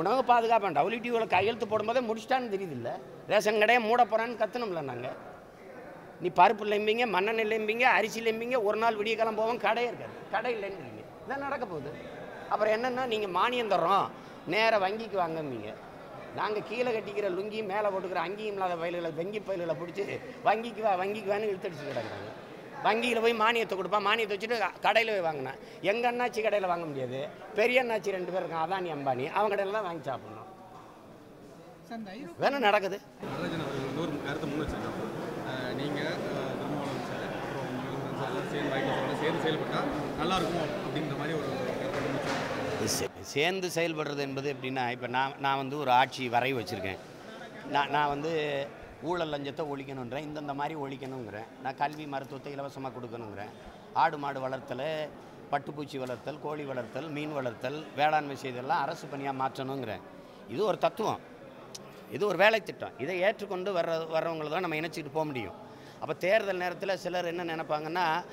உணவு பாதுகாப்பு டபிள்யூடிஓவில் கையெழுத்து போடும்போதே முடிச்சிட்டான்னு தெரியுது இல்லை ரேஷன் கடையை மூட போகிறான்னு கத்தணும்ல நாங்கள் நீ பருப்பு இல்லைம்பிங்க மண்ணெண்ணெய் இல்லைம்பிங்க அரிசி இல்லைம்பிங்க ஒரு நாள் விடிய காலம் போவோம் கடையே இருக்காது. கடை இல்லைன்றீங்க இதான் நடக்க போகுது? அப்புறம் என்னென்னா நீங்கள் மானியம் தர்றோம். நேராக வங்கிக்கு வாங்கம்பீங்க நாங்கள் கீழே கட்டிக்கிற லுங்கி மேலே போட்டுக்கிற அங்கேயும் இல்லாத பயல்களை வெங்கி பயல்களை பிடிச்சி வங்கிக்கு வா வங்கிக்கு வான்னு இழுத்தடிச்சு கிடக்குறாங்க. வங்கியில் போய் மானியத்தை கொடுப்பான் மானியத்தை வச்சுட்டு கடையில் போய் வாங்கினேன் எங்கள் அண்ணாச்சி கடையில் வாங்க முடியாது. பெரிய அண்ணாச்சி ரெண்டு பேர் இருக்கான் அதானி அம்பானி. அவங்க கடையில் தான் வாங்கி சாப்பிடணும். சார் இந்த ஐரோ வேணா நடக்குது நீங்கள் சேர்ந்து செயல்படுறது என்பது எப்படின்னா இப்போ நான் நான் வந்து ஒரு ஆட்சி வரைவு வச்சுருக்கேன். நான் நான் வந்து ஊழல் லஞ்சத்தை ஒழிக்கணுன்றேன் இந்தந்த மாதிரி ஒழிக்கணுங்கிறேன். நான் கல்வி மருத்துவத்தை இலவசமாக கொடுக்கணுங்கிறேன். ஆடு மாடு வளர்த்தல் பட்டுப்பூச்சி வளர்த்தல் கோழி வளர்த்தல் மீன் வளர்த்தல் வேளாண்மை செய்தெல்லாம் அரசு பணியாக மாற்றணுங்கிறேன். இது ஒரு தத்துவம். இது ஒரு வேலை திட்டம். இதை ஏற்றுக்கொண்டு வர்ற வர்றவங்களை தான் நம்ம இணைச்சிட்டு போக முடியும். அப்போ தேர்தல் நேரத்தில் சிலர் என்ன நினைப்பாங்கன்னா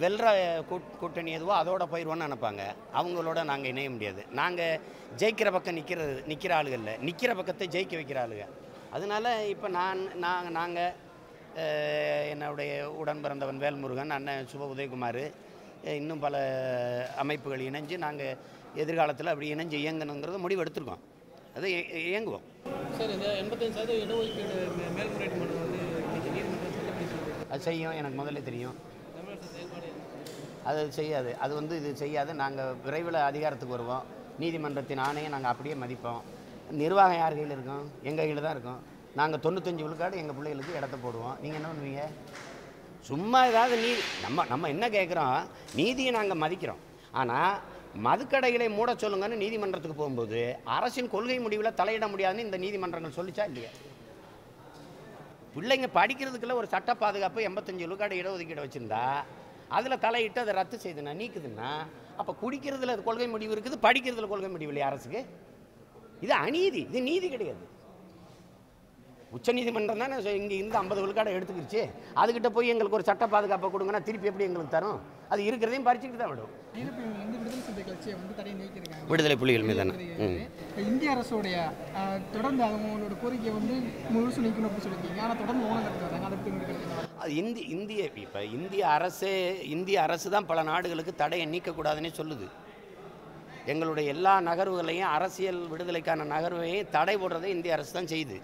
வெல்ற கூட்- கூட்டணி எதுவோ அதோட போயிடுவோன்னு நினைப்பாங்க. அவங்களோட நாங்கள் இணைய முடியாது. நாங்கள் ஜெயிக்கிற பக்கம் நிற்கிறது நிற்கிற ஆளுகள்ல நிற்கிற பக்கத்தை ஜெயிக்க வைக்கிற ஆளுங்க. அதனால இப்போ நான் நாங்கள் நாங்கள் என்னுடைய உடன் பிறந்தவன் வேல்முருகன் அண்ணன் சுப உதயகுமார் இன்னும் பல அமைப்புகள் இணைஞ்சு நாங்கள் எதிர்காலத்தில் அப்படி இணைஞ்சு இயங்கணுங்கிறத முடிவு எடுத்திருக்கோம் அதை இய- இயங்குவோம். சார் இந்த எண்பத்தஞ்சு சதவீத இடஒதுக்கீடு மனு வந்து அது செய்யும் எனக்கு முதல்ல தெரியும்? அது செய்யாது. அது வந்து இது செய்யாது. நாங்கள் விரைவில் அதிகாரத்துக்கு வருவோம். நீதிமன்றத்தின் ஆணையை நாங்கள் அப்படியே மதிப்போம். நிர்வாகம் யார் கையில் இருக்கும்? எங்கள் கையில் தான் இருக்கும். நாங்கள் தொண்ணூத்தஞ்சு விழுக்காடு எங்கள் பிள்ளைகளுக்கு இடத்த போடுவோம். நீங்கள் என்ன பண்ணுவீங்க? சும்மா ஏதாவது நீ நம்ம நம்ம என்ன கேட்குறோம் நீதியை நாங்கள் மதிக்கிறோம். ஆனால் மதுக்கடைகளை மூட சொல்லுங்கன்னு நீதிமன்றத்துக்கு போகும்போது அரசின் கொள்கை முடிவில் தலையிட முடியாதுன்னு இந்த நீதிமன்றங்கள் சொல்லிச்சா இல்லையா? பிள்ளைங்க படிக்கிறதுக்குள்ள ஒரு சட்ட பாதுகாப்பு எண்பத்தஞ்சு விழுக்காடு இடஒதுக்கீடு வச்சுருந்தா அதில் தலையிட்டு அதை ரத்து செய்துனா நீக்குதுன்னா அப்போ குடிக்கிறதுல அது கொள்கை முடிவு இருக்குது படிக்கிறதுல கொள்கை முடிவு இல்லையா அரசுக்கு? இது அநீதி இது நீதி கிடையாது. உச்சநீதிமன்றம் தானே இங்கே இந்த ஐம்பது விழுக்காடை எடுத்துக்கிருச்சு. அதுக்கிட்ட போய் எங்களுக்கு ஒரு சட்ட பாதுகாப்பை கொடுங்கன்னா திருப்பி எப்படி எங்களுக்கு தரும்? அது இருக்கிறதையும் பறிச்சுக்கிட்டு தான் விடும். விடுதலை புலிகள் மீதான? இந்திய அரசுடைய தொடர்ந்து அவங்களோட கோரிக்கையை வந்து முழுசு நீக்கணும் அப்படின்னு சொல்லியிருக்கீங்க. ஆனால் தொடர்ந்து மௌனம்? அது இந்தி இந்திய இப்போ இந்திய அரசே இந்திய அரசு தான் பல நாடுகளுக்கு தடையை நீக்கக்கூடாதுன்னே சொல்லுது. எங்களுடைய எல்லா நகர்வுகளையும் அரசியல் விடுதலைக்கான நகர்வையும் தடை போடுறதை இந்திய அரசு தான் செய்யுது.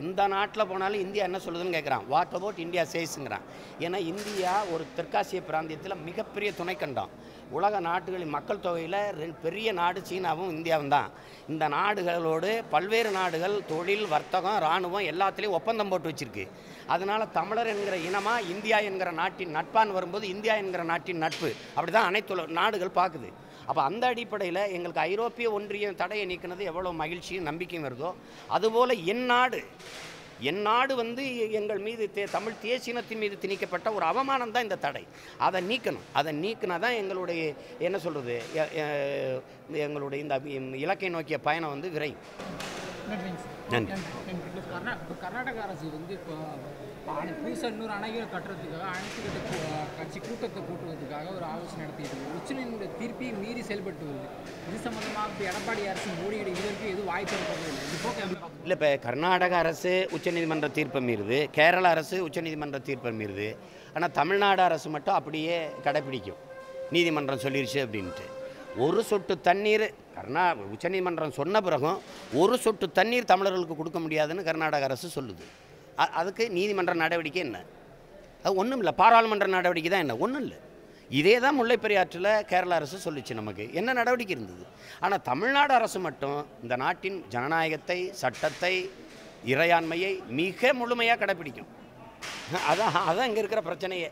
எந்த நாட்டில் போனாலும் இந்தியா என்ன சொல்லுதுன்னு கேட்குறான். வாட் அபவுட் இந்தியா சேஸுங்கிறான் ஏன்னா இந்தியா ஒரு தெற்காசிய பிராந்தியத்தில் மிகப்பெரிய துணைக்கண்டம். உலக நாடுகளின் மக்கள் தொகையில் ரெண்டு பெரிய நாடு சீனாவும் இந்தியாவும் தான். இந்த நாடுகளோடு பல்வேறு நாடுகள் தொழில் வர்த்தகம் இராணுவம் எல்லாத்துலேயும் ஒப்பந்தம் போட்டு வச்சிருக்கு. அதனால் தமிழர் என்கிற இனமாக இந்தியா என்கிற நாட்டின் நட்பான் வரும்போது இந்தியா என்கிற நாட்டின் நட்பு. அப்படி தான் அனைத்து நாடுகள் பார்க்குது. அப்போ அந்த அடிப்படையில் எங்களுக்கு ஐரோப்பிய ஒன்றியம் தடையை நீக்கினது எவ்வளோ மகிழ்ச்சியும் நம்பிக்கையும் வருதோ அதுபோல் என் நாடு என் நாடு வந்து எங்கள் மீது தே தமிழ் தேசினத்தின் மீது திணிக்கப்பட்ட ஒரு அவமானம் தான் இந்த தடை அதை நீக்கணும் அதை நீக்கினா தான் எங்களுடைய என்ன சொல்கிறது எங்களுடைய இந்த இலக்கை நோக்கிய பயணம் வந்து விரையும் நன்றி கர்நாடக அரசு வந்து இப்போ புதுசாக இன்னொரு அணைகளை கட்டுறதுக்காக அனைத்து கட்ட கட்சி கூட்டத்தை கூட்டுவதற்காக ஒரு ஆலோசனை நடத்திட்டு இருக்கு. உச்சநீதிமன்ற தீர்ப்பையும் மீறி செயல்பட்டு வருது. இது சம்பந்தமாக இப்போ எடப்பாடி அரசு மோடியோட இதற்கு எதுவும் வாய்ப்பு இருக்கிறது இல்லை. இல்லை இப்போ கர்நாடக அரசு உச்சநீதிமன்ற தீர்ப்பை மீறுது. கேரள அரசு உச்சநீதிமன்ற தீர்ப்பை மீறுது. ஆனால் தமிழ்நாடு அரசு மட்டும் அப்படியே கடைப்பிடிக்கும். நீதிமன்றம் சொல்லிருச்சு அப்படின்ட்டு. ஒரு சொட்டு தண்ணீர் கர்நா உச்சநீதிமன்றம் சொன்ன பிறகும் ஒரு சொட்டு தண்ணீர் தமிழர்களுக்கு கொடுக்க முடியாதுன்னு கர்நாடக அரசு சொல்லுது. அதுக்கு நீதிமன்ற நடவடிக்கை என்ன? அது ஒன்றும் இல்லை. பாராளுமன்ற நடவடிக்கை தான் என்ன? ஒன்றும் இல்லை. இதே தான் முல்லைப்பெரியாற்றில் கேரள அரசு சொல்லுச்சு நமக்கு. என்ன நடவடிக்கை இருந்தது? ஆனால் தமிழ்நாடு அரசு மட்டும் இந்த நாட்டின் ஜனநாயகத்தை சட்டத்தை இறையாண்மையை மிக முழுமையாக கடைப்பிடிக்கும். அதான் அதான் இங்கே இருக்கிற பிரச்சனையே.